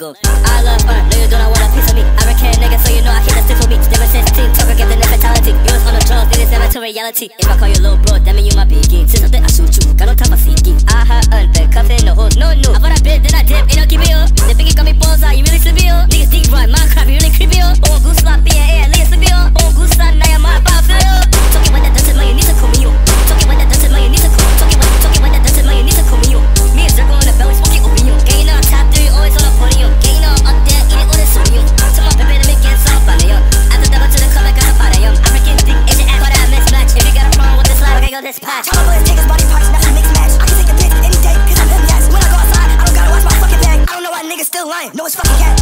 Go. I love fun, niggas do not want a piece of me. I reckon niggas, so you know I keep the stick for me. Never since Team Tucker get the mentality. You was on the drugs, niggas never to reality. If I call you little bro, that mean you with this life, okay. Tell my boys take his body parts, nothing mix match. I can take a pic any day, cause I'm him, yes. When I go outside, I don't gotta watch my fucking bag. I don't know why niggas still lying. No, it's fucking cat.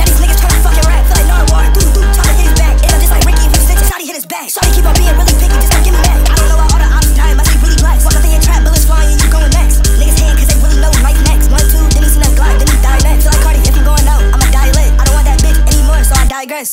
Now these niggas tryna fucking rap. Feel like Narwhal, doo doo, tryna hit his back. And I'm just like Ricky, if you snitch, Shotty hit his back. Shotty keep on being really picky, just don't give me that. I don't know why all the ops dying, my sleep really black. Walk up in your trap, bullets flying, you going next. Niggas hating cause they really know right next. One, two, then he see that Glock, then he die next. Feel like Cardi, if I'm going out, I'ma die lit. I don't want that bitch anymore, so I digress.